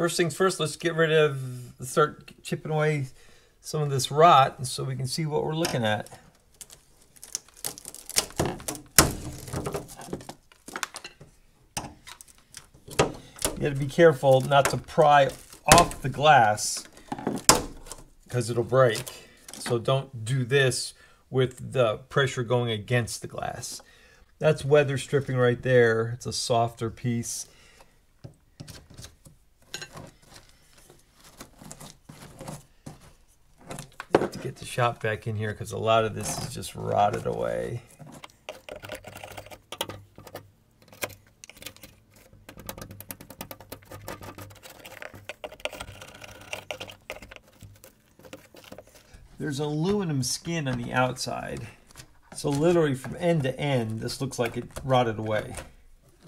First things first, let's get rid of, start chipping away some of this rot so we can see what we're looking at. You gotta be careful not to pry off the glass because it'll break. So don't do this with the pressure going against the glass. That's weather stripping right there. It's a softer piece. To get the shop vac in here because a lot of this is just rotted away. There's aluminum skin on the outside. So literally from end to end, this looks like it rotted away.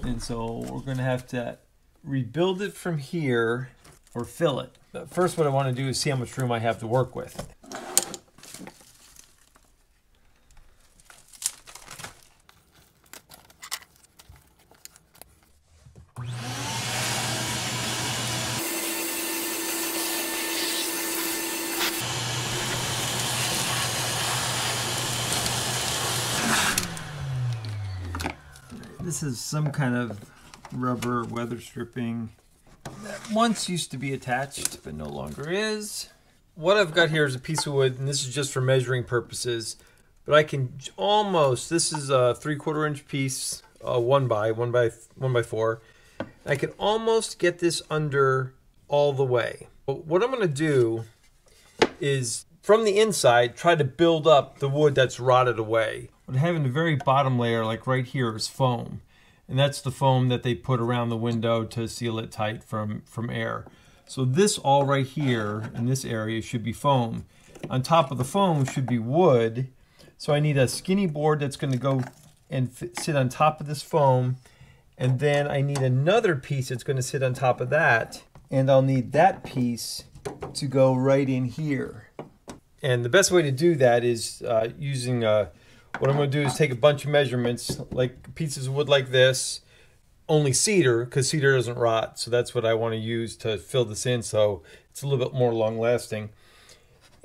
And so we're gonna have to rebuild it from here or fill it. But first what I wanna do is see how much room I have to work with. This is some kind of rubber weather stripping that once used to be attached but no longer is. What I've got here is a piece of wood and this is just for measuring purposes but I can almost this is a three quarter inch piece uh, one by one by one by four. I can almost get this under all the way. But what I'm gonna do is from the inside try to build up the wood that's rotted away but having the very bottom layer, like right here, is foam. And that's the foam that they put around the window to seal it tight from, from air. So this all right here in this area should be foam. On top of the foam should be wood. So I need a skinny board that's going to go and sit on top of this foam. And then I need another piece that's going to sit on top of that. And I'll need that piece to go right in here. And the best way to do that is uh, using a what I'm going to do is take a bunch of measurements, like pieces of wood like this, only cedar, because cedar doesn't rot. So that's what I want to use to fill this in so it's a little bit more long lasting.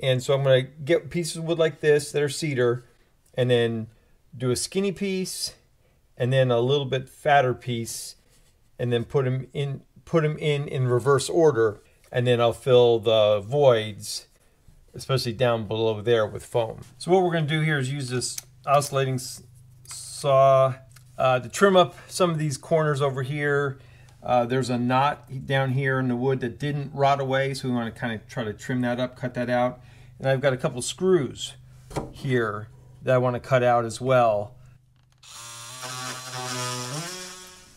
And so I'm going to get pieces of wood like this that are cedar, and then do a skinny piece, and then a little bit fatter piece, and then put them in, put them in in reverse order, and then I'll fill the voids especially down below there with foam. So what we're going to do here is use this oscillating saw uh, to trim up some of these corners over here. Uh, there's a knot down here in the wood that didn't rot away, so we want to kind of try to trim that up, cut that out. And I've got a couple screws here that I want to cut out as well.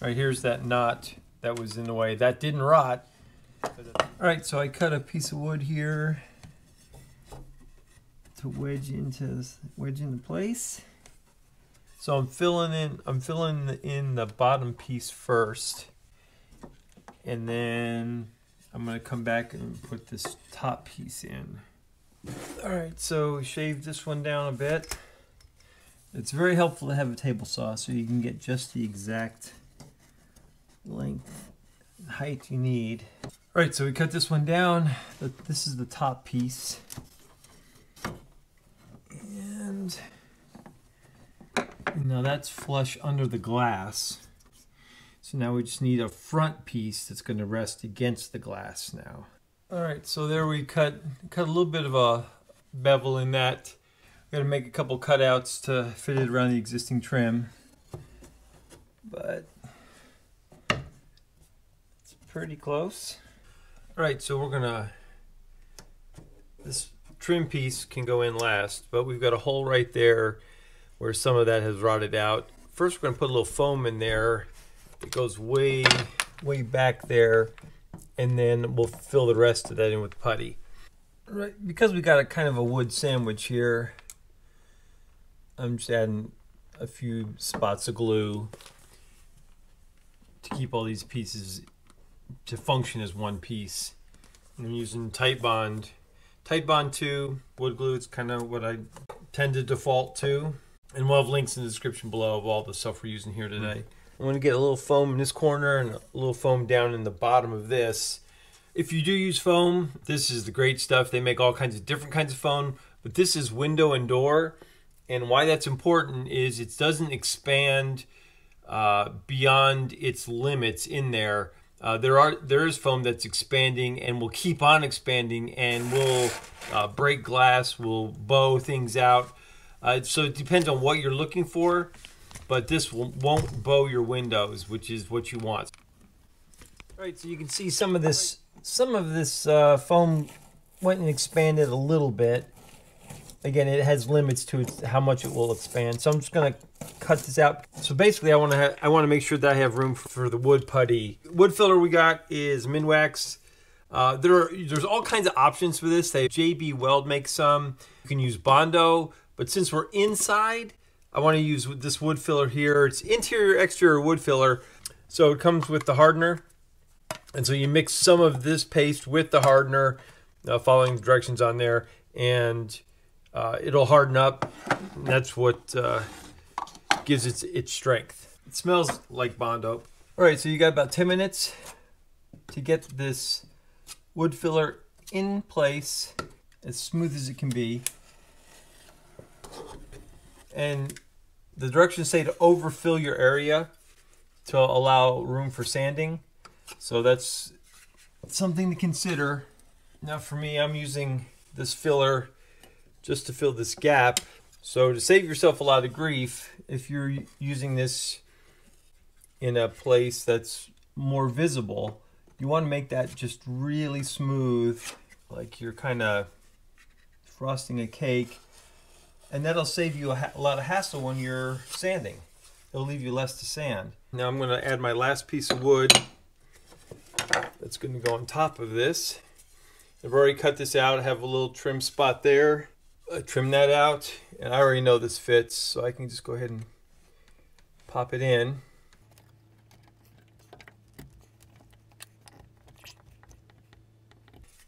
All right, here's that knot that was in the way. That didn't rot. All right, so I cut a piece of wood here to wedge into wedge into place. So I'm filling in I'm filling in the bottom piece first. And then I'm to come back and put this top piece in. All right, so shave this one down a bit. It's very helpful to have a table saw so you can get just the exact length height you need. All right, so we cut this one down. This is the top piece. Now that's flush under the glass. So now we just need a front piece that's going to rest against the glass now. All right, so there we cut cut a little bit of a bevel in that. We're going to make a couple cutouts to fit it around the existing trim. But it's pretty close. All right, so we're going to, this trim piece can go in last, but we've got a hole right there where some of that has rotted out. First, we're going to put a little foam in there. It goes way, way back there, and then we'll fill the rest of that in with putty. Right, because we got a kind of a wood sandwich here, I'm just adding a few spots of glue to keep all these pieces to function as one piece. I'm using. Titebond 2 wood glue, it's kind of what I tend to default to. And we'll have links in the description below of all the stuff we're using here today. I'm going to get a little foam in this corner and a little foam down in the bottom of this If you do use foam, this is the great stuff. They make all kinds of different kinds of foam, but this is window and door. And why that's important is it doesn't expand uh, beyond its limits in there. Uh, there are there is foam that's expanding and will keep on expanding and will uh, break glass, will bow things out. Uh, so it depends on what you're looking for, but this will, won't bow your windows, which is what you want. All right, so you can see some of this some of this uh, foam went and expanded a little bit. Again, it has limits to how much it will expand. So I'm just gonna cut this out. So basically, I want to I want to make sure that I have room for the wood putty. Wood filler we got is Minwax. Uh, there are there's all kinds of options for this. They JB Weld makes some. You can use Bondo, but since we're inside, I want to use this wood filler here. It's interior exterior wood filler. So it comes with the hardener. And so you mix some of this paste with the hardener, uh, following the directions on there, and uh, it'll harden up. And that's what uh, gives it its strength. It smells like Bondo. All right, so you got about 10 minutes to get this wood filler in place as smooth as it can be. And the directions say to overfill your area to allow room for sanding. So that's something to consider. Now for me, I'm using this filler just to fill this gap. So to save yourself a lot of grief, if you're using this in a place that's more visible, you want to make that just really smooth, like you're kind of frosting a cake. And that'll save you a, a lot of hassle when you're sanding. It'll leave you less to sand. Now I'm going to add my last piece of wood that's going to go on top of this. I've already cut this out. I have a little trim spot there. I trim that out, and I already know this fits, so I can just go ahead and pop it in.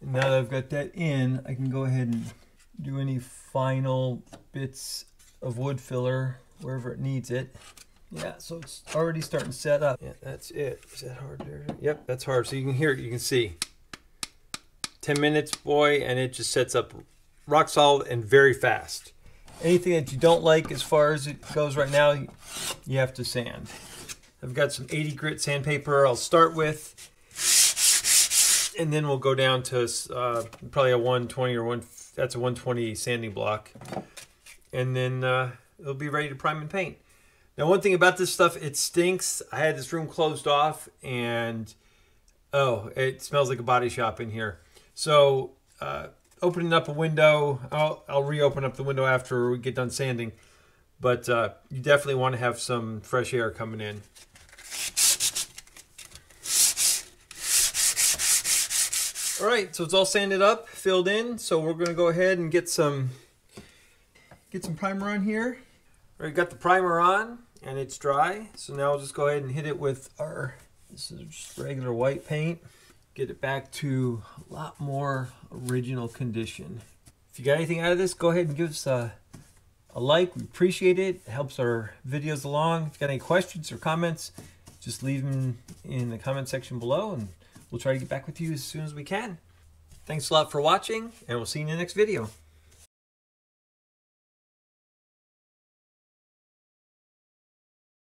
And now that I've got that in, I can go ahead and do any final bits of wood filler wherever it needs it. Yeah, so it's already starting to set up. Yeah, that's it. Is that hard there? Yep, that's hard. So you can hear it, you can see. 10 minutes, boy, and it just sets up rock solid and very fast. Anything that you don't like as far as it goes right now, you have to sand. I've got some 80 grit sandpaper I'll start with. And then we'll go down to uh, probably a 120 or one, that's a 120 sanding block. And then uh, it'll be ready to prime and paint. Now, one thing about this stuff, it stinks. I had this room closed off, and oh, it smells like a body shop in here. So, uh, opening up a window, I'll, I'll reopen up the window after we get done sanding. But uh, you definitely want to have some fresh air coming in. All right, so it's all sanded up, filled in. So we're going to go ahead and get some get some primer on here. All right, got the primer on and it's dry. So now we'll just go ahead and hit it with our, this is just regular white paint. Get it back to a lot more original condition. If you got anything out of this, go ahead and give us a, a like. We appreciate it. It helps our videos along. If you got any questions or comments, just leave them in the comment section below and we'll try to get back with you as soon as we can. Thanks a lot for watching and we'll see you in the next video.